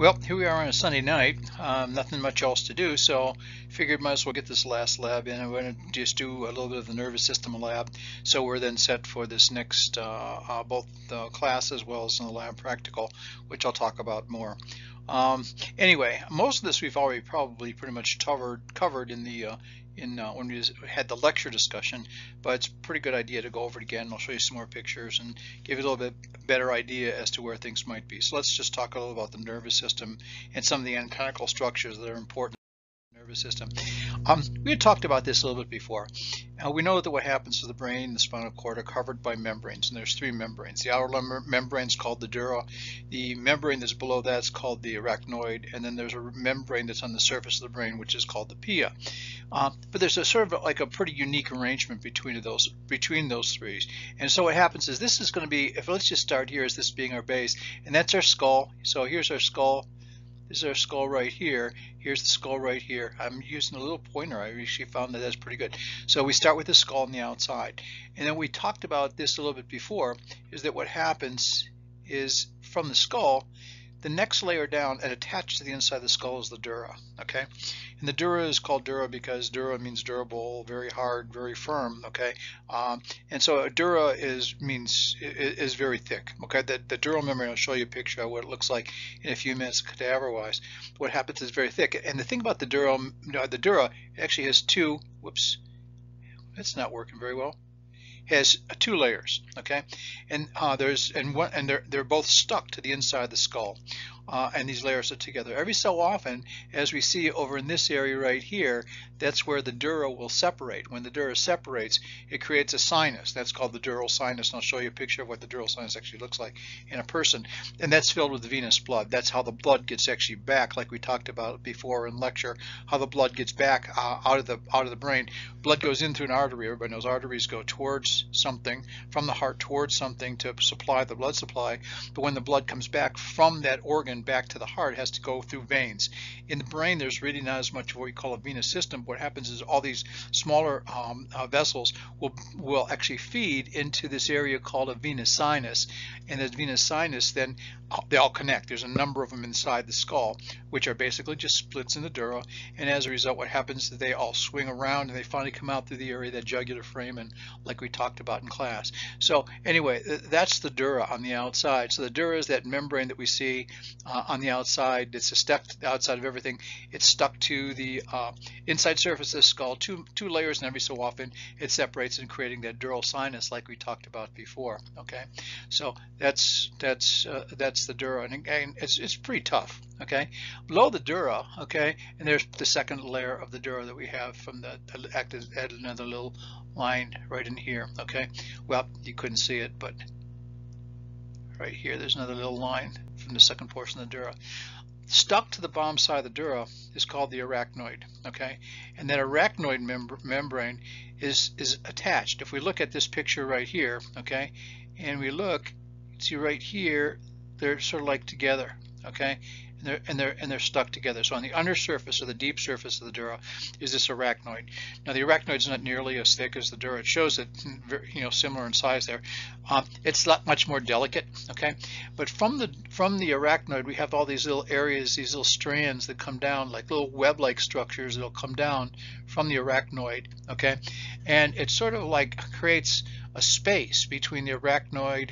Well, here we are on a Sunday night. Um, nothing much else to do, so figured might as well get this last lab in. I'm going to just do a little bit of the nervous system lab, so we're then set for this next uh, uh, both the class as well as in the lab practical, which I'll talk about more. Um, anyway, most of this we've already probably pretty much covered covered in the uh, in uh, when we had the lecture discussion, but it's a pretty good idea to go over it again. I'll show you some more pictures and give you a little bit better idea as to where things might be. So let's just talk a little about the nervous system and some of the anatomical structures that are important nervous system. Um, we had talked about this a little bit before. We know that what happens to the brain and the spinal cord are covered by membranes, and there's three membranes. The outer membrane is called the dura, the membrane that's below that is called the arachnoid, and then there's a membrane that's on the surface of the brain, which is called the pia. Uh, but there's a sort of like a pretty unique arrangement between those between those three. And so what happens is this is going to be, if let's just start here as this being our base, and that's our skull. So here's our skull this is our skull right here. Here's the skull right here. I'm using a little pointer. I actually found that that's pretty good. So we start with the skull on the outside. And then we talked about this a little bit before, is that what happens is from the skull, the next layer down and attached to the inside of the skull is the dura, okay? And the dura is called dura because dura means durable, very hard, very firm, okay? Um, and so a dura is means is very thick, okay? The, the dural membrane, I'll show you a picture of what it looks like in a few minutes cadaver-wise. What happens is very thick. And the thing about the dura, the dura actually has two, whoops, it's not working very well has two layers, okay? And uh, there's and one and they're they're both stuck to the inside of the skull uh, and these layers are together. Every so often, as we see over in this area right here, that's where the dura will separate. When the dura separates, it creates a sinus. That's called the dural sinus, and I'll show you a picture of what the dural sinus actually looks like in a person. And that's filled with venous blood. That's how the blood gets actually back, like we talked about before in lecture, how the blood gets back uh, out of the out of the brain. Blood goes in through an artery. Everybody knows arteries go towards something, from the heart towards something to supply the blood supply. But when the blood comes back from that organ back to the heart has to go through veins. In the brain, there's really not as much of what we call a venous system. What happens is all these smaller um, uh, vessels will, will actually feed into this area called a venous sinus. And the venous sinus then, they all connect. There's a number of them inside the skull, which are basically just splits in the dura. And as a result, what happens is they all swing around and they finally come out through the area, that jugular foramen, like we talked about in class. So anyway, that's the dura on the outside. So the dura is that membrane that we see uh, on the outside. It's stuck outside of everything. It's stuck to the uh, inside surface of the skull, two, two layers, and every so often it separates and creating that dural sinus like we talked about before. Okay, so that's that's uh, that's the dura, and again, it's it's pretty tough. Okay, below the dura, okay, and there's the second layer of the dura that we have from the added another little line right in here. Okay, well you couldn't see it, but right here there's another little line from the second portion of the dura. Stuck to the bottom side of the dura is called the arachnoid, okay? And that arachnoid mem membrane is, is attached. If we look at this picture right here, okay, and we look, see right here, they're sort of like together, okay? and they're, and they're, and they're stuck together. So on the undersurface or the deep surface of the dura is this arachnoid. Now the arachnoid is not nearly as thick as the dura. It shows it you know similar in size there. Um, it's not much more delicate, okay? But from the from the arachnoid we have all these little areas, these little strands that come down like little web-like structures that'll come down from the arachnoid, okay? And it sort of like creates a space between the arachnoid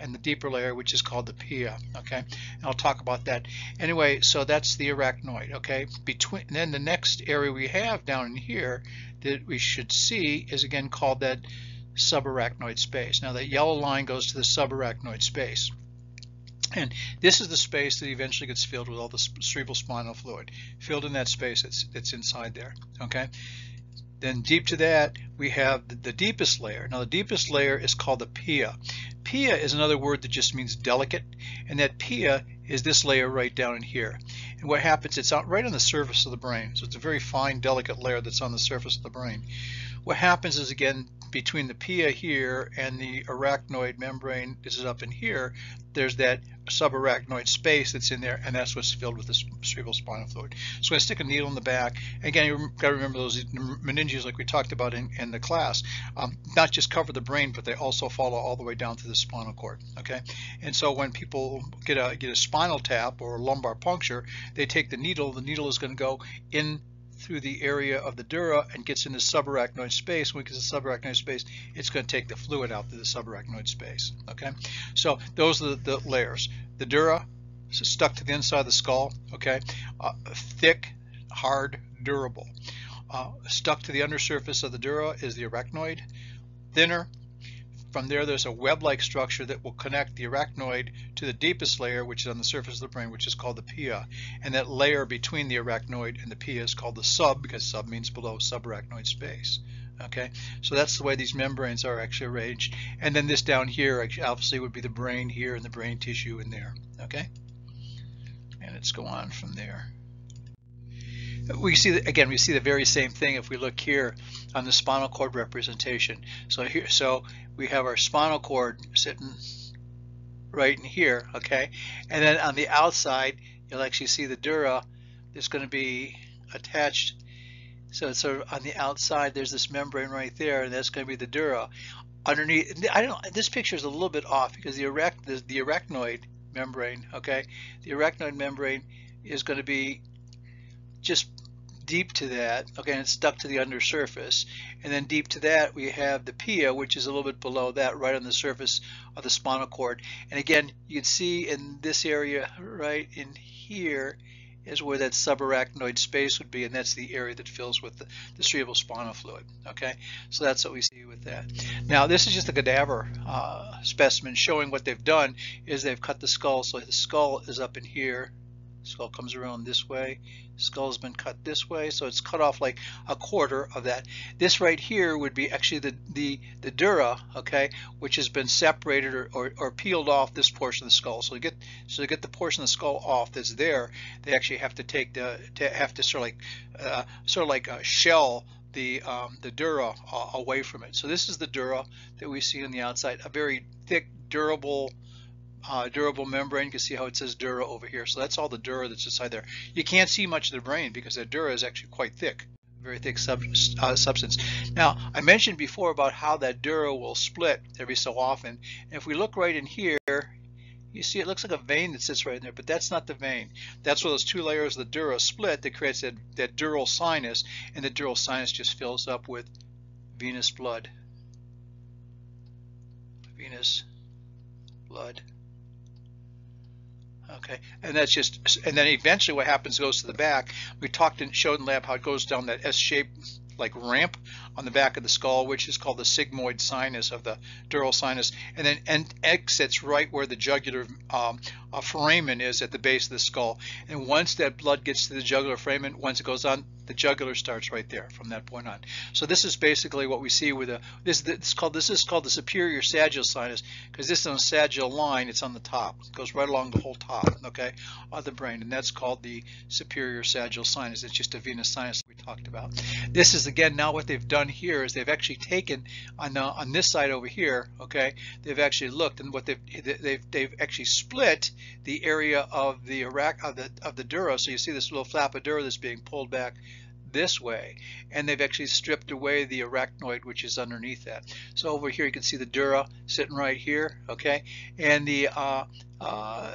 and the deeper layer, which is called the pia. Okay, and I'll talk about that. Anyway, so that's the arachnoid. Okay, between then the next area we have down in here that we should see is again called that subarachnoid space. Now that yellow line goes to the subarachnoid space. And this is the space that eventually gets filled with all the cerebral spinal fluid, filled in that space that's, that's inside there. Okay. Then deep to that, we have the, deepest layer. Now the deepest layer is called the pia. Pia is another word that just means delicate, and that pia is this layer right down in here. And what happens, it's out right on the surface of the brain. So it's a very fine, delicate layer that's on the surface of the brain. What happens is, again, between the pia here and the arachnoid membrane this is up in here there's that subarachnoid space that's in there and that's what's filled with the cerebral spinal fluid. So to stick a needle in the back. Again you got to remember those meninges like we talked about in, in the class um, not just cover the brain but they also follow all the way down to the spinal cord okay? And so when people get a get a spinal tap or lumbar puncture they take the needle the needle is going to go in through the area of the dura and gets into subarachnoid space. When it gets the subarachnoid space, it's going to take the fluid out to the subarachnoid space. Okay, so those are the, the layers. The dura is stuck to the inside of the skull. Okay, uh, thick, hard, durable. Uh, stuck to the undersurface of the dura is the arachnoid. Thinner, from there, there's a web-like structure that will connect the arachnoid to the deepest layer, which is on the surface of the brain, which is called the pia. And that layer between the arachnoid and the pia is called the sub, because sub means below subarachnoid space. Okay, so that's the way these membranes are actually arranged. And then this down here, obviously, would be the brain here and the brain tissue in there. Okay, and let's go on from there we see again we see the very same thing if we look here on the spinal cord representation. So here so we have our spinal cord sitting right in here okay? And then on the outside you'll actually see the dura is going to be attached. So it's sort of on the outside there's this membrane right there and that's going to be the dura. Underneath I don't this picture is a little bit off because the erect the, the arachnoid membrane okay? The arachnoid membrane is going to be just deep to that, okay, and it's stuck to the undersurface. And then deep to that, we have the pia, which is a little bit below that, right on the surface of the spinal cord. And again, you can see in this area right in here is where that subarachnoid space would be, and that's the area that fills with the, the cerebral spinal fluid. Okay, so that's what we see with that. Now, this is just a cadaver uh, specimen showing what they've done is they've cut the skull, so the skull is up in here, skull comes around this way skull's been cut this way so it's cut off like a quarter of that. This right here would be actually the the the dura okay which has been separated or, or, or peeled off this portion of the skull. So to get so to get the portion of the skull off that's there they actually have to take the to have to sort of like uh, sort of like a shell the um, the dura uh, away from it. So this is the dura that we see on the outside a very thick durable uh, durable membrane. You can see how it says dura over here. So that's all the dura that's inside there. You can't see much of the brain because that dura is actually quite thick, very thick sub, uh, substance. Now, I mentioned before about how that dura will split every so often. And if we look right in here, you see it looks like a vein that sits right in there, but that's not the vein. That's where those two layers of the dura split that creates that, that dural sinus, and the dural sinus just fills up with venous blood. Venous blood. Okay, and that's just, and then eventually what happens goes to the back. We talked and showed in lab how it goes down that S-shaped like ramp on the back of the skull, which is called the sigmoid sinus of the dural sinus, and then and exits right where the jugular um, uh, foramen is at the base of the skull. And once that blood gets to the jugular foramen, once it goes on, the jugular starts right there from that point on. So this is basically what we see with a this, this is called this is called the superior sagittal sinus because this is on a sagittal line. It's on the top. It goes right along the whole top, okay, of the brain, and that's called the superior sagittal sinus. It's just a venous sinus we talked about. This is again now what they've done here is they've actually taken on uh, on this side over here, okay, they've actually looked and what they've they've they've actually split the area of the Iraq of the of the dura. So you see this little flap of dura that's being pulled back this way and they've actually stripped away the arachnoid which is underneath that so over here you can see the dura sitting right here okay and the uh, uh,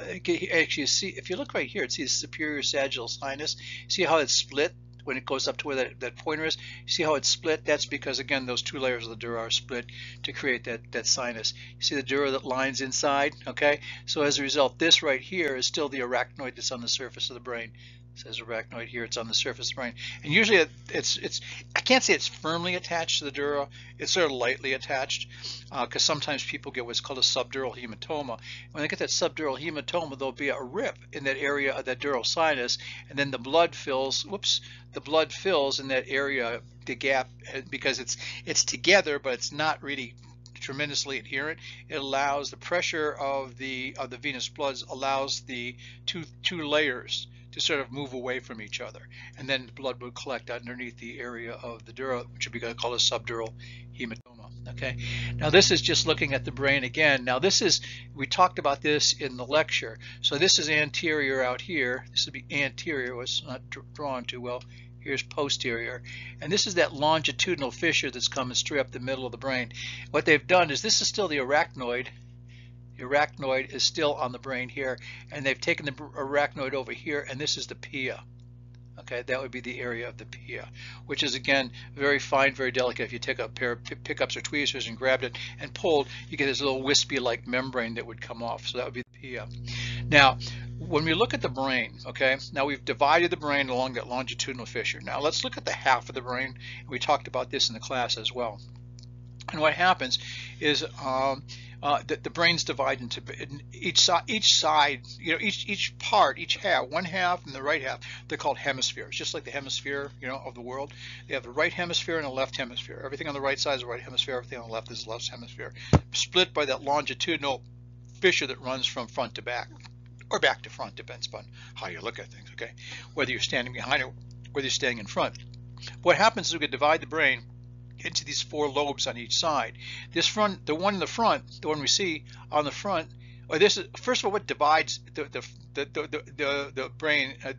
actually see if you look right here see the superior sagittal sinus see how it's split when it goes up to where that, that pointer is. See how it's split? That's because, again, those two layers of the dura are split to create that, that sinus. You see the dura that lines inside, okay? So as a result, this right here is still the arachnoid that's on the surface of the brain. Says arachnoid here, it's on the surface of the brain. And usually it, it's, it's I can't say it's firmly attached to the dura, it's sort of lightly attached because uh, sometimes people get what's called a subdural hematoma. When they get that subdural hematoma, there'll be a rip in that area of that dural sinus, and then the blood fills, whoops, the blood fills in that area, the gap, because it's, it's together, but it's not really tremendously adherent. It allows the pressure of the of the venous bloods allows the two two layers to sort of move away from each other. And then blood would collect underneath the area of the dura, which would be called a subdural hematoma. Okay. Now this is just looking at the brain again. Now this is we talked about this in the lecture. So this is anterior out here. This would be anterior. Was not drawn too well. Here's posterior. And this is that longitudinal fissure that's coming straight up the middle of the brain. What they've done is this is still the arachnoid. Arachnoid is still on the brain here. And they've taken the arachnoid over here, and this is the pia. Okay, that would be the area of the pia, which is again very fine, very delicate. If you take a pair of pickups or tweezers and grabbed it and pulled, you get this little wispy-like membrane that would come off. So that would be the pia. Now, when we look at the brain, okay, now we've divided the brain along that longitudinal fissure. Now let's look at the half of the brain. We talked about this in the class as well. And what happens is um, uh, the, the brains divide into each side, each side, you know, each each part, each half, one half and the right half, they're called hemispheres, just like the hemisphere, you know, of the world. They have the right hemisphere and a left hemisphere. Everything on the right side is the right hemisphere, everything on the left is the left hemisphere, split by that longitudinal fissure that runs from front to back or back to front, depends upon how you look at things, okay? Whether you're standing behind it, whether you're standing in front. What happens is we could divide the brain into these four lobes on each side. This front, the one in the front, the one we see on the front, or this is first of all what divides the the the the, the, the brain uh,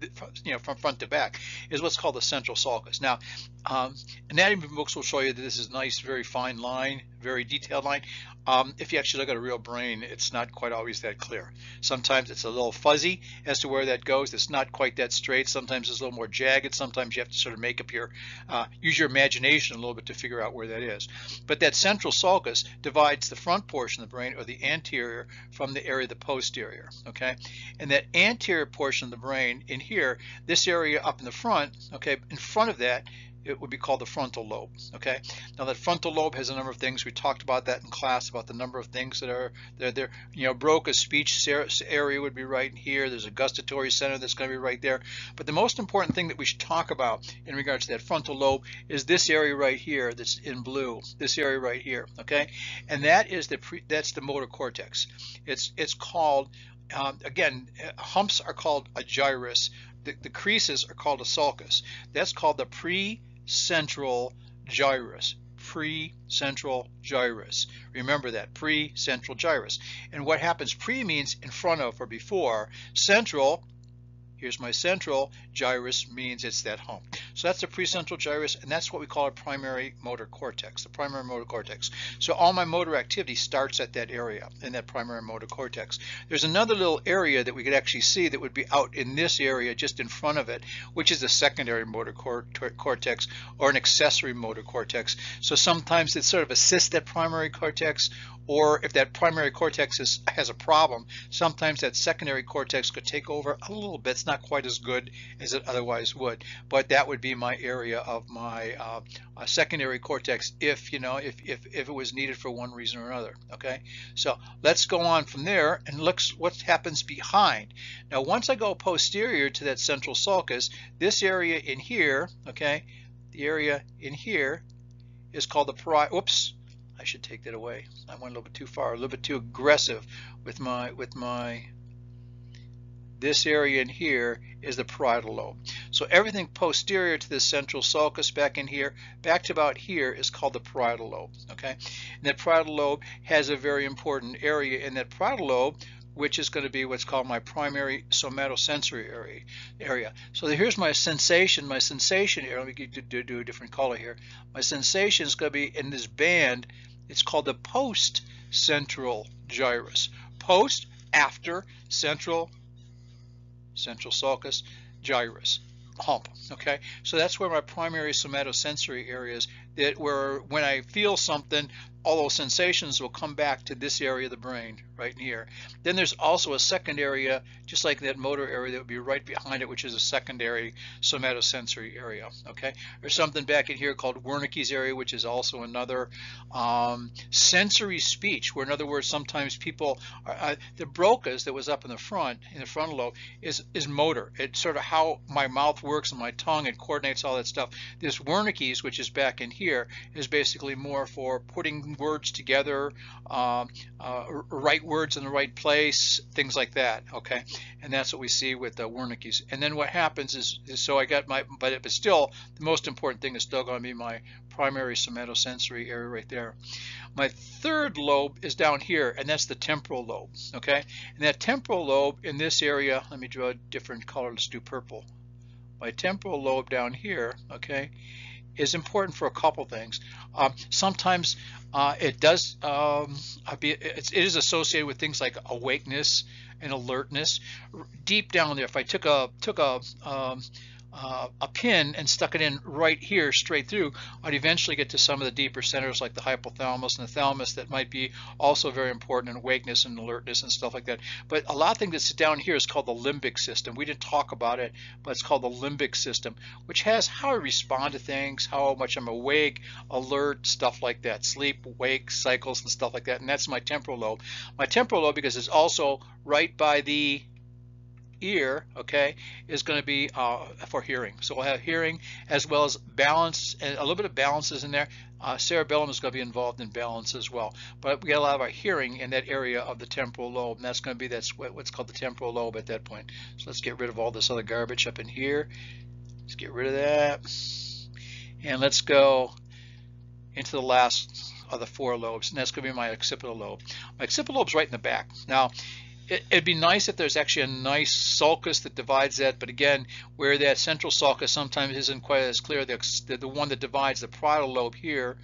you know from front to back is what's called the central sulcus. Now, um, anatomy books will show you that this is a nice, very fine line, very detailed line. Um, if you actually look at a real brain, it's not quite always that clear. Sometimes it's a little fuzzy as to where that goes. It's not quite that straight. Sometimes it's a little more jagged. Sometimes you have to sort of make up your, uh, use your imagination a little bit to figure out where that is. But that central sulcus divides the front portion of the brain or the anterior from the area of the posterior, okay? And that anterior portion of the brain in here, this area up in the front, okay, in front of that it would be called the frontal lobe. Okay. Now that frontal lobe has a number of things. We talked about that in class about the number of things that are there. There, you know, Broca's speech area would be right here. There's a gustatory center that's going to be right there. But the most important thing that we should talk about in regards to that frontal lobe is this area right here that's in blue. This area right here. Okay, and that is the pre, that's the motor cortex. It's it's called um, again, humps are called a gyrus. The, the, creases are called a sulcus. That's called the pre central gyrus pre-central gyrus. Remember that, pre-central gyrus. And what happens, pre means in front of or before, central Here's my central gyrus means it's that hump. So that's the precentral gyrus, and that's what we call a primary motor cortex, the primary motor cortex. So all my motor activity starts at that area, in that primary motor cortex. There's another little area that we could actually see that would be out in this area just in front of it, which is the secondary motor cortex or an accessory motor cortex. So sometimes it sort of assists that primary cortex or if that primary cortex is, has a problem, sometimes that secondary cortex could take over a little bit. It's not quite as good as it otherwise would, but that would be my area of my uh, uh, secondary cortex if, you know, if, if, if it was needed for one reason or another, okay? So let's go on from there and look what happens behind. Now, once I go posterior to that central sulcus, this area in here, okay, the area in here is called the parietal, whoops, I should take that away. I went a little bit too far, a little bit too aggressive with my with my this area in here is the parietal lobe. So everything posterior to this central sulcus back in here, back to about here is called the parietal lobe. Okay, and that parietal lobe has a very important area in that parietal lobe which is going to be what's called my primary somatosensory area. area. So here's my sensation, my sensation here. Let me do, do a different color here. My sensation is going to be in this band it's called the post-central gyrus. Post, after, central, central sulcus, gyrus, hump. Okay, so that's where my primary somatosensory areas that where when I feel something, all those sensations will come back to this area of the brain right here. Then there's also a second area, just like that motor area that would be right behind it, which is a secondary somatosensory area. Okay, there's something back in here called Wernicke's area, which is also another um, sensory speech, where in other words, sometimes people, are, uh, the Broca's that was up in the front, in the frontal lobe, is, is motor. It's sort of how my mouth works and my tongue, it coordinates all that stuff. This Wernicke's, which is back in here, is basically more for putting words together, uh, uh, right words in the right place, things like that. Okay, and that's what we see with the Wernicke's. And then what happens is, is so I got my, but it, but still the most important thing is still going to be my primary somatosensory area right there. My third lobe is down here, and that's the temporal lobe. Okay, and that temporal lobe in this area, let me draw a different color. Let's do purple. My temporal lobe down here, okay, is important for a couple things. Um, sometimes uh, it does um, be, it is associated with things like awakeness and alertness. Deep down there, if I took a took a um, uh, a pin and stuck it in right here straight through, I'd eventually get to some of the deeper centers like the hypothalamus and the thalamus that might be also very important in awakeness and alertness and stuff like that. But a lot of things that's down here is called the limbic system. We didn't talk about it, but it's called the limbic system, which has how I respond to things, how much I'm awake, alert, stuff like that, sleep, wake cycles and stuff like that. And that's my temporal lobe. My temporal lobe because it's also right by the ear, okay, is going to be uh, for hearing. So we'll have hearing as well as balance, and a little bit of balance is in there. Uh, cerebellum is going to be involved in balance as well. But we got a lot of our hearing in that area of the temporal lobe, and that's going to be that's what's called the temporal lobe at that point. So let's get rid of all this other garbage up in here. Let's get rid of that. And let's go into the last of the four lobes, and that's going to be my occipital lobe. My occipital lobe is right in the back. Now, it, would be nice if there's actually a nice sulcus that divides that, but again, where that central sulcus sometimes isn't quite as clear, the, the one that divides the parietal lobe here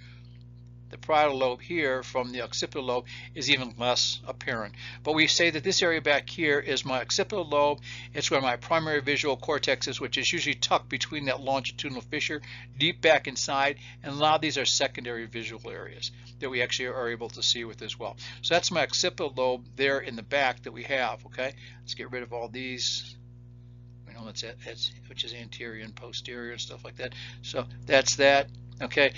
the parietal lobe here from the occipital lobe is even less apparent. But we say that this area back here is my occipital lobe. It's where my primary visual cortex is, which is usually tucked between that longitudinal fissure deep back inside. And a lot of these are secondary visual areas that we actually are able to see with as well. So that's my occipital lobe there in the back that we have. Okay, let's get rid of all these you know, it's, it's, which is anterior and posterior and stuff like that. So that's that. Okay,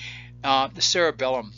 uh, the cerebellum.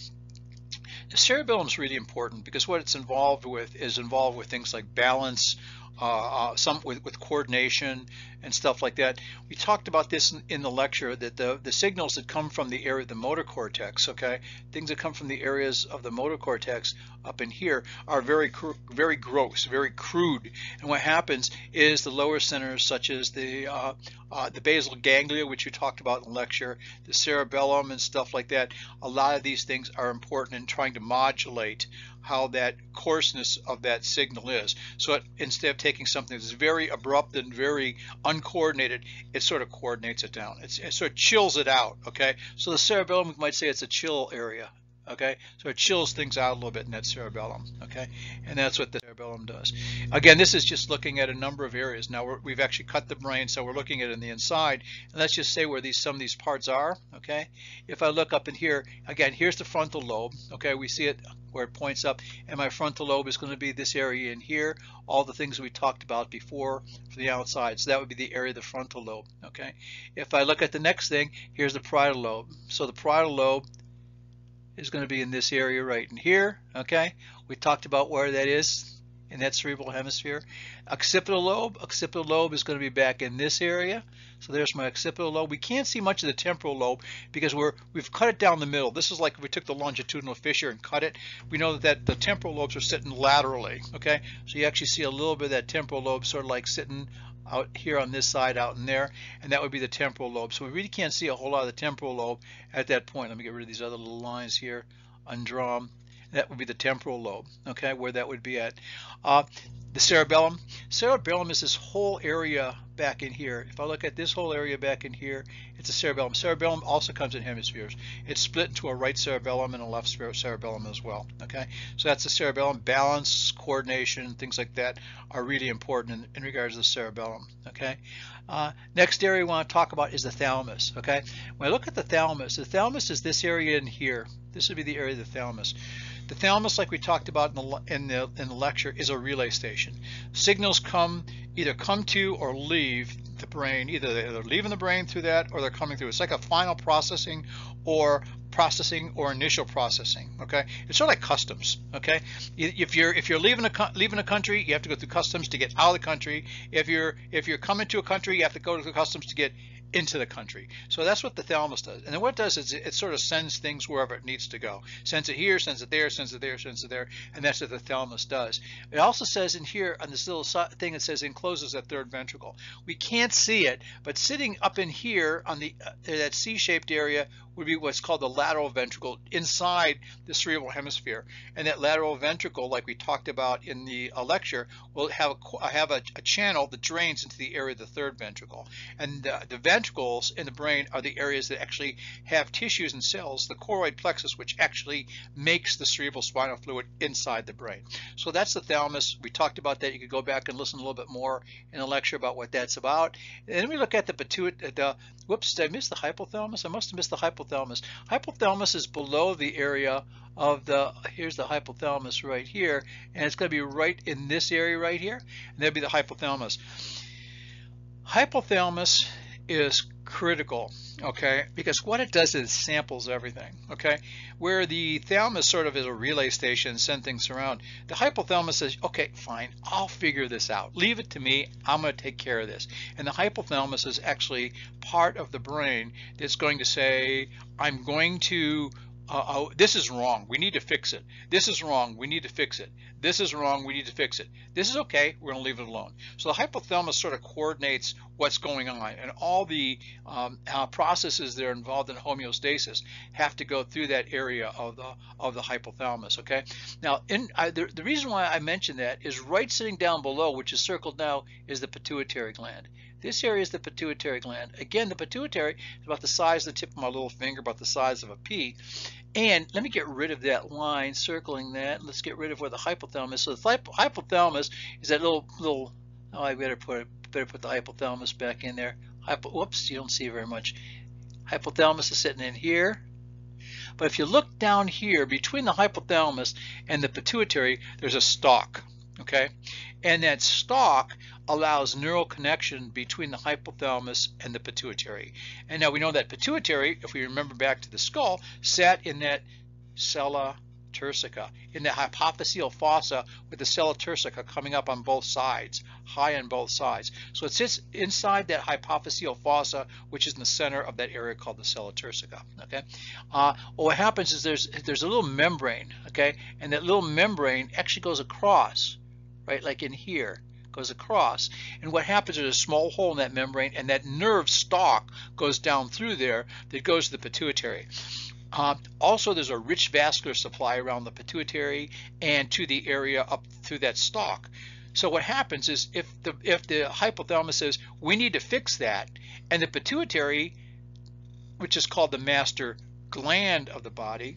The cerebellum is really important because what it's involved with is involved with things like balance, uh, uh, some with, with coordination and stuff like that. We talked about this in, the lecture that the, the signals that come from the area of the motor cortex, okay, things that come from the areas of the motor cortex up in here are very very gross, very crude. And what happens is the lower centers such as the uh, uh, the basal ganglia, which you talked about in the lecture, the cerebellum and stuff like that, a lot of these things are important in trying to modulate how that coarseness of that signal is. So it, instead of taking something that's very abrupt and very uncoordinated, it sort of coordinates it down. It's, it sort of chills it out, okay? So the cerebellum, might say it's a chill area, okay? So it chills things out a little bit in that cerebellum, okay? And that's what the cerebellum does. Again, this is just looking at a number of areas. Now we have actually cut the brain, so we're looking at it in the inside. And let's just say where these some of these parts are, okay? If I look up in here, again, here's the frontal lobe, okay? We see it where it points up, and my frontal lobe is going to be this area in here, all the things we talked about before for the outside. So that would be the area of the frontal lobe, okay? If I look at the next thing, here's the parietal lobe. So the parietal lobe is going to be in this area right in here. Okay, we talked about where that is in that cerebral hemisphere. Occipital lobe, occipital lobe is going to be back in this area. So there's my occipital lobe. We can't see much of the temporal lobe because we're we've cut it down the middle. This is like if we took the longitudinal fissure and cut it. We know that, that the temporal lobes are sitting laterally. Okay, so you actually see a little bit of that temporal lobe sort of like sitting out here on this side, out in there, and that would be the temporal lobe. So we really can't see a whole lot of the temporal lobe at that point. Let me get rid of these other little lines here, undrawn. That would be the temporal lobe, okay, where that would be at. Uh, the cerebellum. Cerebellum is this whole area back in here. If I look at this whole area back in here, it's a cerebellum. Cerebellum also comes in hemispheres. It's split into a right cerebellum and a left cerebellum as well. Okay, so that's the cerebellum. Balance, coordination, things like that are really important in, in regards to the cerebellum. Okay, uh, next area we want to talk about is the thalamus. Okay, when I look at the thalamus, the thalamus is this area in here. This would be the area of the thalamus. The thalamus, like we talked about in the, in the, in the lecture, is a relay station. Signals come either come to or leave the brain. Either they're leaving the brain through that or they're coming through. It's like a final processing or processing or initial processing. Okay, it's sort of like customs. Okay, if you're if you're leaving a leaving a country, you have to go through customs to get out of the country. If you're if you're coming to a country, you have to go to the customs to get into the country. So that's what the thalamus does. And then what it does is it, sort of sends things wherever it needs to go. Sends it here, sends it there, sends it there, sends it there, and that's what the thalamus does. It also says in here on this little thing it says encloses that third ventricle. We can't see it, but sitting up in here on the uh, that C-shaped area would be what's called the lateral ventricle inside the cerebral hemisphere. And that lateral ventricle, like we talked about in the uh, lecture, will have a, have a, a, channel that drains into the area of the third ventricle. And uh, the ventricles in the brain are the areas that actually have tissues and cells, the choroid plexus, which actually makes the cerebral spinal fluid inside the brain. So that's the thalamus. We talked about that. You could go back and listen a little bit more in the lecture about what that's about. And then we look at the pituitary, the, whoops, did I miss the hypothalamus? I must have missed the hypothalamus hypothalamus. Is below the area of the, here's the hypothalamus right here, and it's going to be right in this area right here, and that'll be the hypothalamus. Hypothalamus is critical, okay, because what it does is samples everything, okay? Where the thalamus sort of is a relay station, send things around, the hypothalamus says, okay, fine, I'll figure this out. Leave it to me, I'm gonna take care of this. And the hypothalamus is actually part of the brain that's going to say, I'm going to uh, oh, this is wrong. We need to fix it. This is wrong. We need to fix it. This is wrong. We need to fix it. This is okay. We're going to leave it alone. So the hypothalamus sort of coordinates what's going on, and all the um, uh, processes that are involved in homeostasis have to go through that area of the of the hypothalamus. Okay. Now, in I, the, the reason why I mentioned that is right sitting down below, which is circled now, is the pituitary gland. This area is the pituitary gland. Again, the pituitary is about the size of the tip of my little finger, about the size of a pea. And let me get rid of that line circling that. Let's get rid of where the hypothalamus. So the hypothalamus is that little little. Oh, I better put better put the hypothalamus back in there. Hypo, whoops, you don't see very much. Hypothalamus is sitting in here. But if you look down here between the hypothalamus and the pituitary, there's a stalk. Okay, and that stalk allows neural connection between the hypothalamus and the pituitary. And now we know that pituitary, if we remember back to the skull, sat in that sella turcica, in the hypophyseal fossa with the sella turcica coming up on both sides, high on both sides. So it sits inside that hypophyseal fossa, which is in the center of that area called the sella turcica. Okay. Uh, well, what happens is there's there's a little membrane, okay, and that little membrane actually goes across, right, like in here goes across. And what happens is a small hole in that membrane and that nerve stalk goes down through there that goes to the pituitary. Uh, also, there's a rich vascular supply around the pituitary and to the area up through that stalk. So what happens is if the if the hypothalamus says we need to fix that, and the pituitary, which is called the master gland of the body,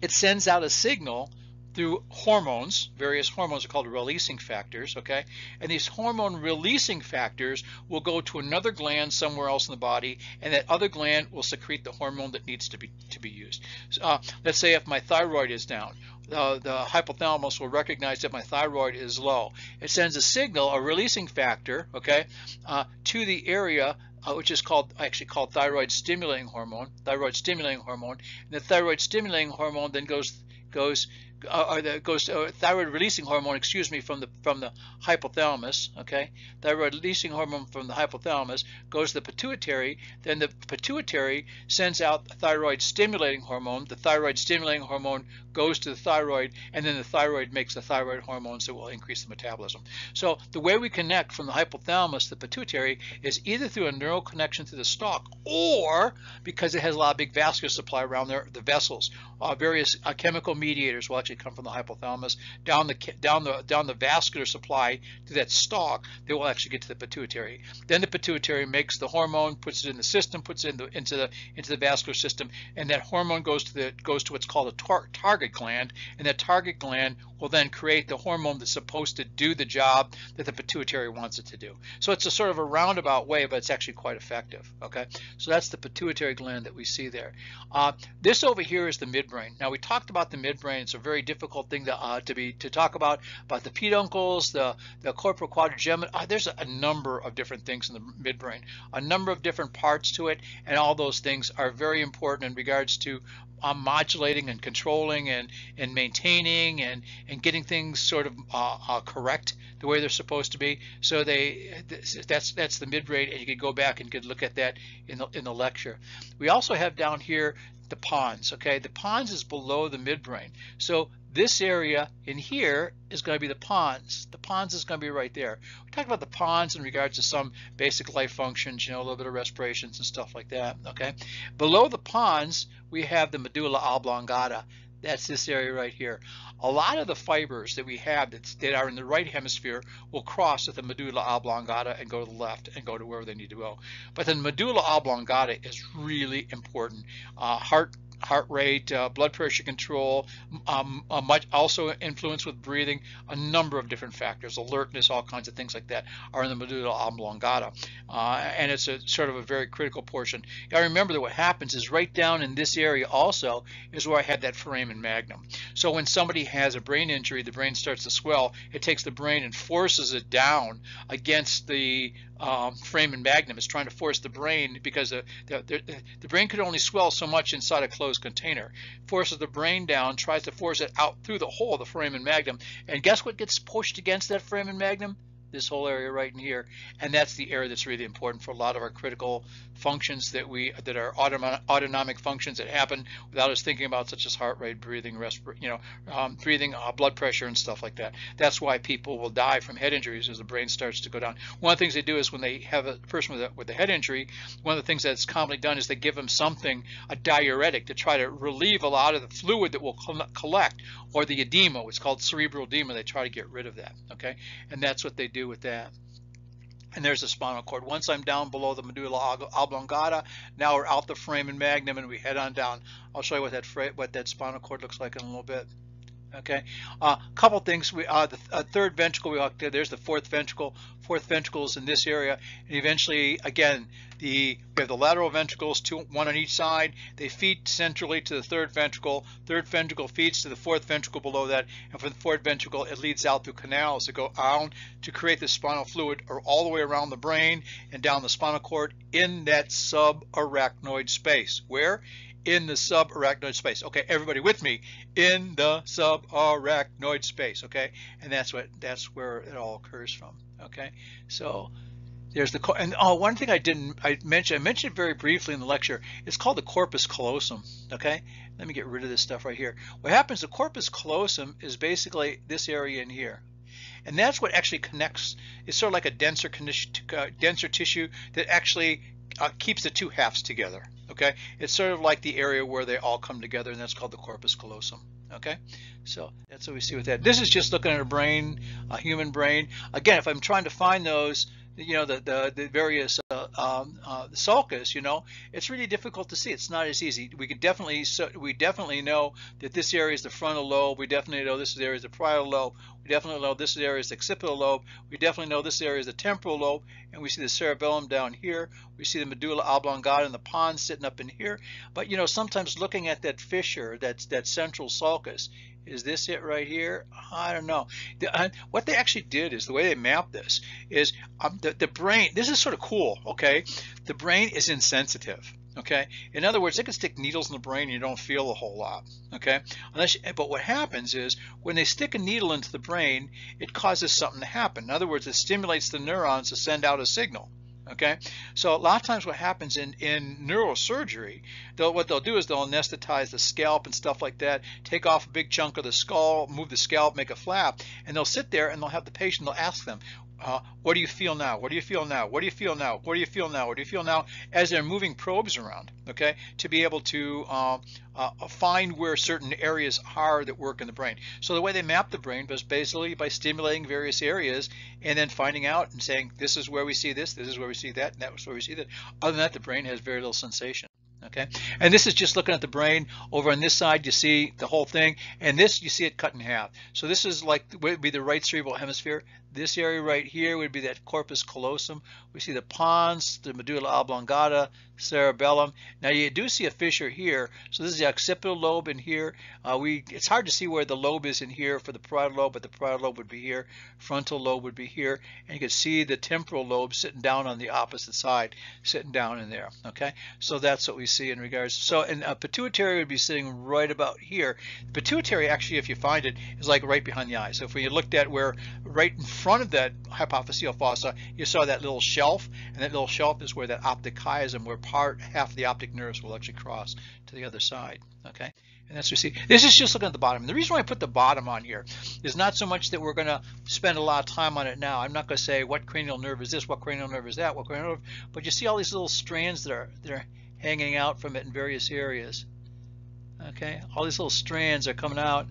it sends out a signal through hormones. Various hormones are called releasing factors, okay? And these hormone releasing factors will go to another gland somewhere else in the body, and that other gland will secrete the hormone that needs to be to be used. So, uh, let's say if my thyroid is down, uh, the hypothalamus will recognize that my thyroid is low. It sends a signal, a releasing factor, okay, uh, to the area uh, which is called actually called thyroid stimulating hormone, thyroid stimulating hormone. And the thyroid stimulating hormone then goes goes uh, or the goes uh, thyroid releasing hormone, excuse me, from the from the hypothalamus. Okay, thyroid releasing hormone from the hypothalamus goes to the pituitary. Then the pituitary sends out thyroid stimulating hormone. The thyroid stimulating hormone goes to the thyroid, and then the thyroid makes the thyroid hormones that will increase the metabolism. So the way we connect from the hypothalamus to the pituitary is either through a neural connection through the stalk, or because it has a lot of big vascular supply around there, the vessels, uh, various uh, chemical mediators will actually come from the hypothalamus down the down the down the vascular supply to that stalk. They will actually get to the pituitary. Then the pituitary makes the hormone, puts it in the system, puts it in the, into the into the vascular system, and that hormone goes to the goes to what's called a tar target gland, and that target gland will then create the hormone that's supposed to do the job that the pituitary wants it to do. So it's a sort of a roundabout way, but it's actually quite effective. Okay, so that's the pituitary gland that we see there. Uh, this over here is the midbrain. Now we talked about the midbrain. It's a very difficult thing to uh, to be to talk about. But the peduncles, the the corpora quadrigemina, uh, there's a, number of different things in the midbrain, a number of different parts to it, and all those things are very important in regards to um, modulating and controlling and and maintaining and and getting things sort of uh, uh, correct the way they're supposed to be. So they that's that's the midbrain, and you could go back and could look at that in the in the lecture. We also have down here the pons. Okay, the pons is below the midbrain. So this area in here is going to be the pons. The pons is going to be right there. We talked about the pons in regards to some basic life functions, you know, a little bit of respirations and stuff like that. Okay, below the pons we have the medulla oblongata. That's this area right here. A lot of the fibers that we have that are in the right hemisphere will cross at the medulla oblongata and go to the left and go to wherever they need to go. But the medulla oblongata is really important. Uh, heart heart rate, uh, blood pressure control, um, uh, much also influence with breathing, a number of different factors, alertness, all kinds of things like that are in the medulla oblongata. Uh, and it's a sort of a very critical portion. Gotta remember that what happens is right down in this area also is where I had that foramen magnum. So when somebody has a brain injury, the brain starts to swell, it takes the brain and forces it down against the um, foramen magnum is trying to force the brain because the, the, the, the, brain could only swell so much inside a closed container. Forces the brain down, tries to force it out through the hole of the foramen magnum, and guess what gets pushed against that foramen magnum? This whole area right in here. And that's the area that's really important for a lot of our critical functions that we that are autonomic functions that happen without us thinking about such as heart rate breathing respir you know um, breathing uh, blood pressure and stuff like that. That's why people will die from head injuries as the brain starts to go down. One of the things they do is when they have a person with a, with a head injury one of the things that's commonly done is they give them something a diuretic to try to relieve a lot of the fluid that will collect or the edema. It's called cerebral edema. They try to get rid of that okay? And that's what they do with that. And there's the spinal cord. Once I'm down below the medulla oblongata, now we're out the foramen magnum and we head on down. I'll show you what that what that spinal cord looks like in a little bit. Okay, a uh, couple things. We uh, the third ventricle. We there's the fourth ventricle. Fourth ventricle is in this area, and eventually, again, the we have the lateral ventricles, two, one on each side. They feed centrally to the third ventricle. Third ventricle feeds to the fourth ventricle below that, and from the fourth ventricle, it leads out through canals that go out to create the spinal fluid, or all the way around the brain and down the spinal cord in that subarachnoid space. Where? In the subarachnoid space. Okay, everybody with me in the subarachnoid space. Okay, and that's what that's where it all occurs from. Okay, so there's the and oh one thing I didn't I mentioned I mentioned very briefly in the lecture. It's called the corpus callosum. Okay, let me get rid of this stuff right here. What happens? The corpus callosum is basically this area in here. And that's what actually connects. It's sort of like a denser, uh, denser tissue that actually uh, keeps the two halves together. Okay, it's sort of like the area where they all come together, and that's called the corpus callosum. Okay, so that's what we see with that. This is just looking at a brain, a human brain. Again, if I'm trying to find those, you know, the the, the various uh, um, uh, sulcus, you know, it's really difficult to see. It's not as easy. We could definitely so we definitely know that this area is the frontal lobe. We definitely know this area is the parietal lobe. We definitely know this area is the occipital lobe. We definitely know this area is the temporal lobe, and we see the cerebellum down here. We see the medulla oblongata and the pons sitting up in here. But you know, sometimes looking at that fissure, that's that central sulcus, is this it right here? I don't know. The, uh, what they actually did is the way they mapped this is um, the, the brain. This is sort of cool, okay? The brain is insensitive. Okay. In other words, they can stick needles in the brain and you don't feel a whole lot. Okay. Unless, you, but what happens is when they stick a needle into the brain, it causes something to happen. In other words, it stimulates the neurons to send out a signal. Okay, so a lot of times what happens in, in neurosurgery, they'll, what they'll do is they'll anesthetize the scalp and stuff like that, take off a big chunk of the skull, move the scalp, make a flap, and they'll sit there and they'll have the patient, they'll ask them, uh, what do you feel now? What do you feel now? What do you feel now? What do you feel now? What do you feel now? As they're moving probes around, okay, to be able to uh, uh, find where certain areas are that work in the brain. So the way they map the brain was basically by stimulating various areas and then finding out and saying, this is where we see this, this is where we see that, and that's where we see that. Other than that, the brain has very little sensation okay and this is just looking at the brain over on this side you see the whole thing and this you see it cut in half so this is like would be the right cerebral hemisphere This area right here would be that corpus callosum. We see the pons, the medulla oblongata, cerebellum. Now you do see a fissure here. So this is the occipital lobe in here. Uh, we It's hard to see where the lobe is in here for the parietal lobe, but the parietal lobe would be here. Frontal lobe would be here. And you can see the temporal lobe sitting down on the opposite side, sitting down in there. Okay, so that's what we see in regards. So and a pituitary would be sitting right about here. The pituitary actually, if you find it, is like right behind the eye. So if we looked at where right in front of that hypophyseal fossa, you saw that little shelf, and that little shelf is where that optic chiasm, where part half the optic nerves will actually cross to the other side. Okay, and that's what you see. This is just looking at the bottom. And the reason why I put the bottom on here is not so much that we're going to spend a lot of time on it now. I'm not going to say what cranial nerve is this, what cranial nerve is that, what cranial nerve, but you see all these little strands that are that are hanging out from it in various areas. Okay, all these little strands are coming out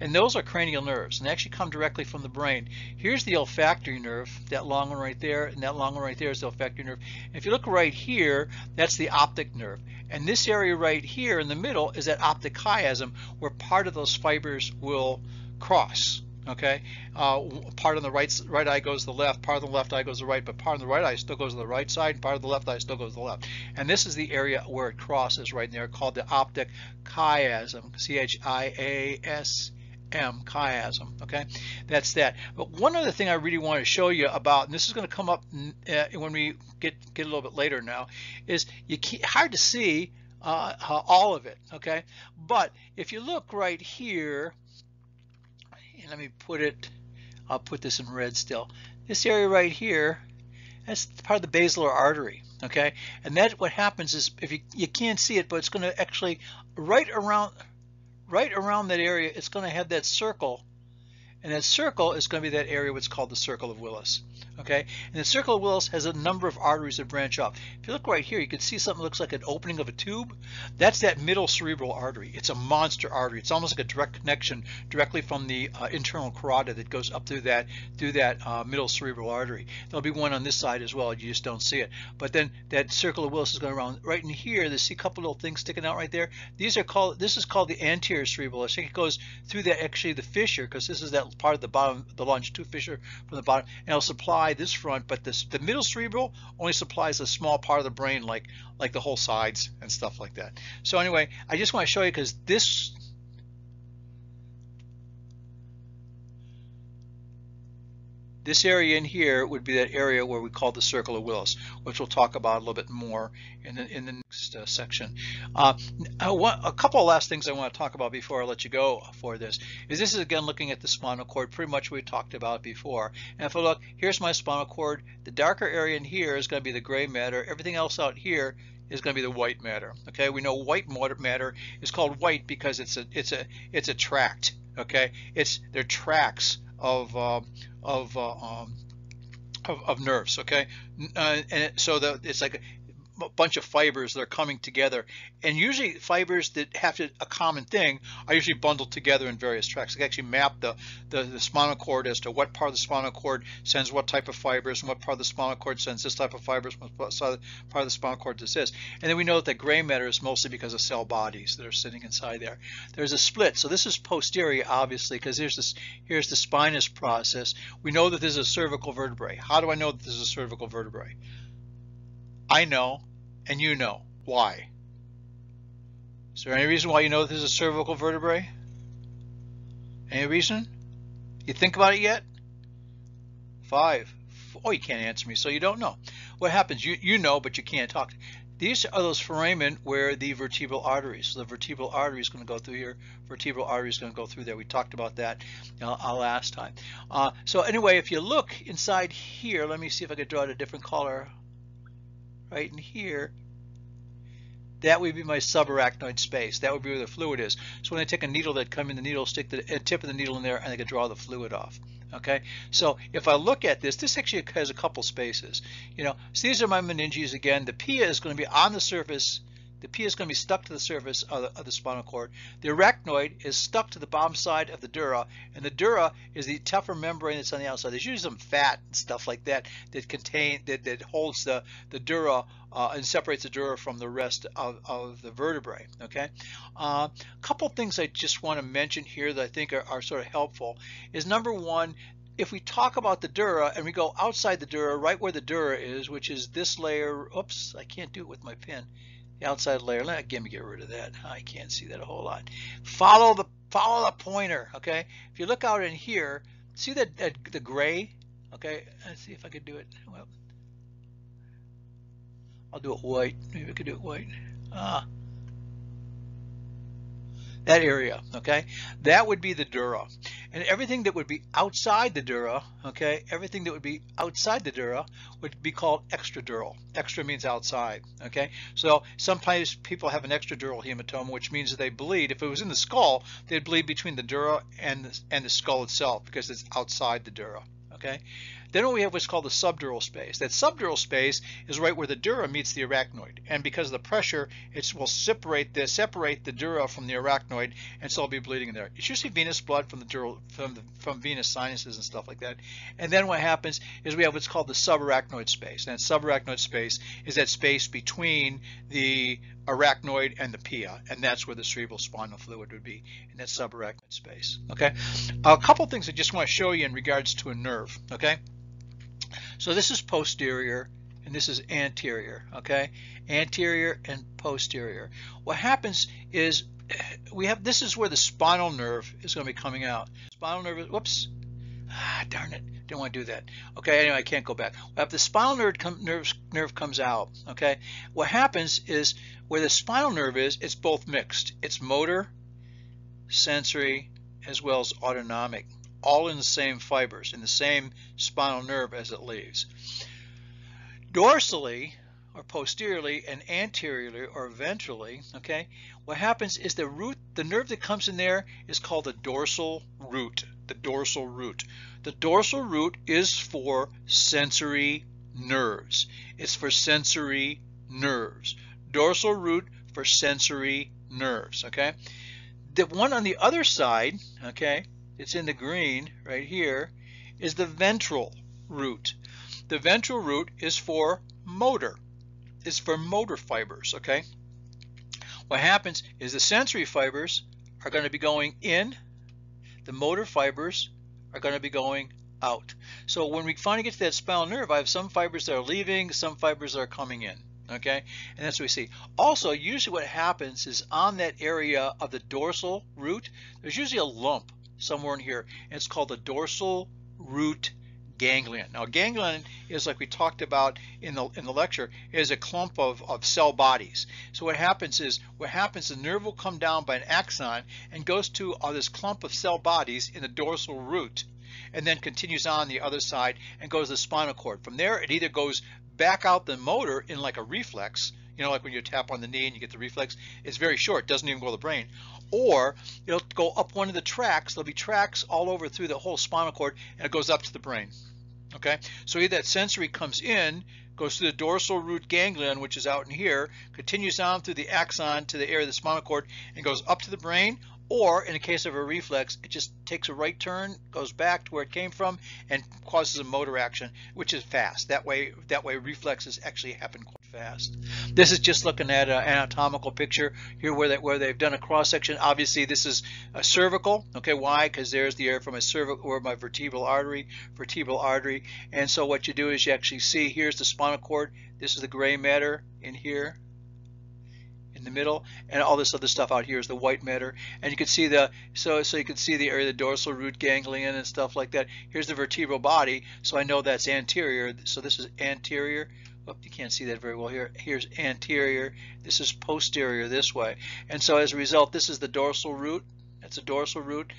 and those are cranial nerves, and they actually come directly from the brain. Here's the olfactory nerve, that long one right there, and that long one right there is the olfactory nerve. And if you look right here, that's the optic nerve. And this area right here in the middle is that optic chiasm where part of those fibers will cross. Okay, uh, part of the right right eye goes to the left, part of the left eye goes to the right, but part of the right eye still goes to the right side, part of the left eye still goes to the left. And this is the area where it crosses right there called the optic chiasm, C-H-I-A-S M, chiasm, okay? That's that. But one other thing I really want to show you about, and this is going to come up uh, when we get, get a little bit later now, is you can't, hard to see uh, all of it, okay? But if you look right here, and let me put it, I'll put this in red still. This area right here, that's part of the basilar artery, okay? And that what happens is, if you, you can't see it, but it's going to actually, right around, right around that area, it's going to have that circle. And that circle is going to be that area what's called the circle of Willis okay? And the circle of Willis has a number of arteries that branch off. If you look right here, you can see something that looks like an opening of a tube. That's that middle cerebral artery. It's a monster artery. It's almost like a direct connection directly from the uh, internal carotid that goes up through that through that uh, middle cerebral artery. There'll be one on this side as well. You just don't see it. But then that circle of Willis is going around right in here. There's see a couple little things sticking out right there. These are called. This is called the anterior cerebral. I think it goes through that actually the fissure because this is that part of the bottom, the longitudinal fissure from the bottom, and it'll supply supply this front, but this the middle cerebral only supplies a small part of the brain, like like the whole sides and stuff like that. So anyway, I just want to show you because this This area in here would be that area where we call the circle of Willis, which we'll talk about a little bit more in the, in the next uh, section. Uh, a couple of last things I want to talk about before I let you go for this is this is again looking at the spinal cord, pretty much we talked about before. And if I look, here's my spinal cord. The darker area in here is going to be the gray matter. Everything else out here is going to be the white matter. Okay, we know white matter is called white because it's a it's a it's a tract. Okay, it's they're tracks of uh, of, uh, um, of, of nerves. Okay, uh, and so the, it's like bunch of fibers that are coming together and usually fibers that have to, a common thing are usually bundled together in various tracks. They actually map the, the, the, spinal cord as to what part of the spinal cord sends what type of fibers and what part of the spinal cord sends this type of fibers, what part of the spinal cord this is. And then we know that gray matter is mostly because of cell bodies that are sitting inside there. There's a split. So this is posterior, obviously, because here's this here's the spinous process. We know that this is a cervical vertebrae. How do I know that this is a cervical vertebrae? I know, and you know. Why? Is there any reason why you know this is a cervical vertebrae? Any reason? You think about it yet? Five. Oh, you can't answer me, so you don't know. What happens? You you know, but you can't talk. These are those foramen where the vertebral arteries. So the vertebral artery is going to go through here. Vertebral artery is going to go through there. We talked about that uh, last time. Uh, so anyway, if you look inside here, let me see if I could draw it a different color right in here, that would be my subarachnoid space. That would be where the fluid is. So when I take a needle that come in the needle, stick the uh, tip of the needle in there, and I can draw the fluid off. Okay, so if I look at this, this actually has a couple spaces. You know, so these are my meninges again. The pia is going to be on the surface the P is going to be stuck to the surface of the, of the, spinal cord. The arachnoid is stuck to the bottom side of the dura, and the dura is the tougher membrane that's on the outside. There's usually some fat and stuff like that that contain that, that holds the the dura uh, and separates the dura from the rest of, of the vertebrae. Okay, a uh, couple things I just want to mention here that I think are, are sort of helpful is number one if we talk about the dura and we go outside the dura, right where the dura is, which is this layer, oops, I can't do it with my pen, the outside layer, let me get rid of that. I can't see that a whole lot. Follow the follow the pointer, okay? If you look out in here, see that, that the gray, okay? Let's see if I could do it. Well, I'll do it white. Maybe I could do it white. Ah, that area, okay? That would be the dura. And everything that would be outside the dura, okay, everything that would be outside the dura would be called extradural. Extra means outside, okay? So sometimes people have an extradural hematoma, which means that they bleed. If it was in the skull, they'd bleed between the dura and the, and the skull itself because it's outside the dura, okay? Then what we have what's called the subdural space. That subdural space is right where the dura meets the arachnoid. And because of the pressure, it will separate the, separate the dura from the arachnoid, and so it'll be bleeding in there. It's usually venous blood from the dural, from, the, from venous sinuses and stuff like that. And then what happens is we have what's called the subarachnoid space. And that subarachnoid space is that space between the arachnoid and the pia, and that's where the cerebral spinal fluid would be in that subarachnoid space. Okay, a couple things I just want to show you in regards to a nerve. Okay, so this is posterior and this is anterior, okay? Anterior and posterior. What happens is we have, this is where the spinal nerve is going to be coming out. Spinal nerve, whoops, ah, darn it, didn't want to do that. Okay, anyway, I can't go back. If the spinal nerve, com nerve, nerve comes out, okay, what happens is where the spinal nerve is, it's both mixed. It's motor, sensory, as well as autonomic all in the same fibers, in the same spinal nerve as it leaves. Dorsally, or posteriorly, and anteriorly, or ventrally, okay, what happens is the root, the nerve that comes in there is called the dorsal root, the dorsal root. The dorsal root is for sensory nerves. It's for sensory nerves. Dorsal root for sensory nerves, okay? The one on the other side, okay, it's in the green right here, is the ventral root. The ventral root is for motor. It's for motor fibers, okay? What happens is the sensory fibers are going to be going in, the motor fibers are going to be going out. So when we finally get to that spinal nerve, I have some fibers that are leaving, some fibers that are coming in. Okay, and that's what we see. Also, usually what happens is on that area of the dorsal root, there's usually a lump somewhere in here. And it's called the dorsal root ganglion. Now ganglion is like we talked about in the in the lecture is a clump of, of cell bodies. So what happens is what happens the nerve will come down by an axon and goes to uh, this clump of cell bodies in the dorsal root and then continues on the other side and goes to the spinal cord. From there it either goes back out the motor in like a reflex you know, like when you tap on the knee and you get the reflex, it's very short, doesn't even go to the brain. Or it'll go up one of the tracks, there'll be tracks all over through the whole spinal cord, and it goes up to the brain. Okay, so either that sensory comes in, goes through the dorsal root ganglion, which is out in here, continues on through the axon to the area of the spinal cord, and goes up to the brain, or in the case of a reflex, it just takes a right turn, goes back to where it came from, and causes a motor action, which is fast. That way, that way reflexes actually happen fast. This is just looking at an anatomical picture here where they, where they've done a cross section. Obviously, this is a cervical. Okay, why? Because there's the air from my cervical or my vertebral artery, vertebral artery. And so what you do is you actually see here's the spinal cord. This is the gray matter in here in the middle and all this other stuff out here is the white matter and you can see the so so you can see the area of the dorsal root ganglion and stuff like that here's the vertebral body so I know that's anterior so this is anterior Oh, you can't see that very well here. Here's anterior. This is posterior this way. And so as a result, this is the dorsal root. That's a dorsal root.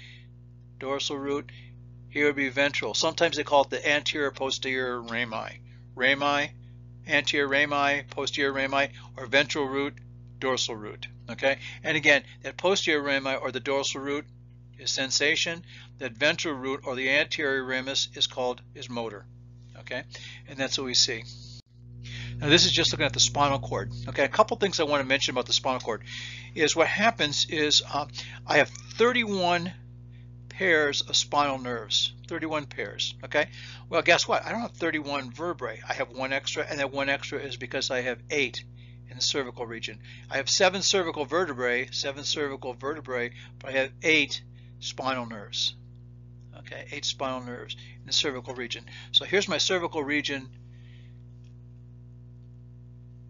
Dorsal root. Here would be ventral. Sometimes they call it the anterior posterior rami. Rami, anterior rami, posterior rami, or ventral root, dorsal root. Okay, and again, that posterior rami or the dorsal root is sensation. That ventral root or the anterior ramus is called is motor. Okay, and that's what we see. Now this is just looking at the spinal cord. Okay, a couple things I want to mention about the spinal cord is what happens is uh, I have 31 pairs of spinal nerves, 31 pairs, okay? Well, guess what? I don't have 31 vertebrae. I have one extra, and that one extra is because I have eight in the cervical region. I have seven cervical vertebrae, seven cervical vertebrae, but I have eight spinal nerves, Okay, eight spinal nerves in the cervical region. So here's my cervical region.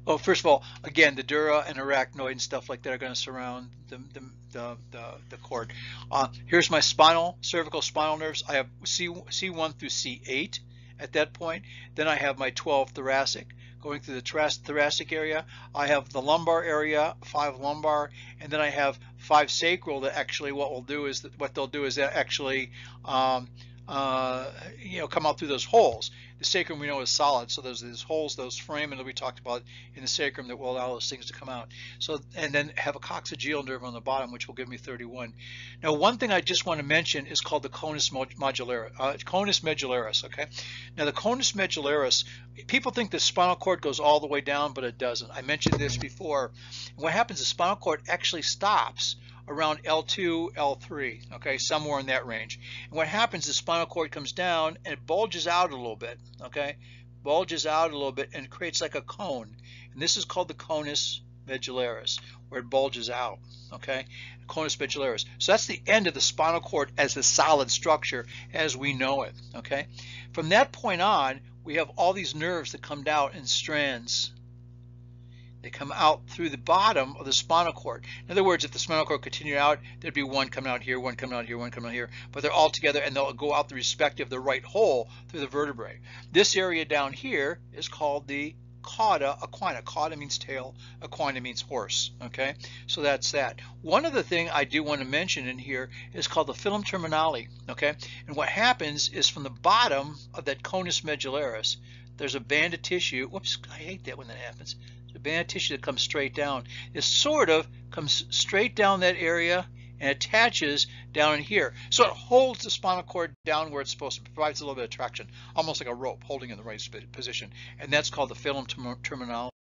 Oh, first of all, again, the dura and arachnoid and stuff like that are going to surround the, the, the, the, the cord. Uh, here's my spinal, cervical spinal nerves. I have C, C1 through C8 at that point. Then I have my 12 thoracic going through the thoracic area. I have the lumbar area, five lumbar, and then I have five sacral that actually what we'll do is that what they'll do is that actually um, uh, you know, come out through those holes. The sacrum we know is solid, so there's these holes, those foramen that we talked about in the sacrum that will allow those things to come out. So, and then have a coccygeal nerve on the bottom, which will give me 31. Now, one thing I just want to mention is called the conus modularis, uh, conus medullaris. Okay. Now, the conus medullaris, people think the spinal cord goes all the way down, but it doesn't. I mentioned this before. What happens? The spinal cord actually stops around L2, L3, okay, somewhere in that range. And what happens, the spinal cord comes down and it bulges out a little bit, okay, bulges out a little bit and creates like a cone. And this is called the conus medullaris, where it bulges out, okay, conus medullaris. So that's the end of the spinal cord as a solid structure as we know it, okay. From that point on, we have all these nerves that come down in strands, they come out through the bottom of the spinal cord. In other words, if the spinal cord continued out, there'd be one coming out here, one coming out here, one coming out here, but they're all together and they'll go out the respective, the right hole through the vertebrae. This area down here is called the cauda equina. Cauda means tail, equina means horse, okay? So that's that. One other thing I do want to mention in here is called the filum terminale, okay? And what happens is from the bottom of that conus medullaris, there's a band of tissue. Whoops, I hate that when that happens the band of tissue that comes straight down. It sort of comes straight down that area and attaches down in here. So it holds the spinal cord down where it's supposed to, provides a little bit of traction, almost like a rope holding in the right position. And that's called the filum terminale.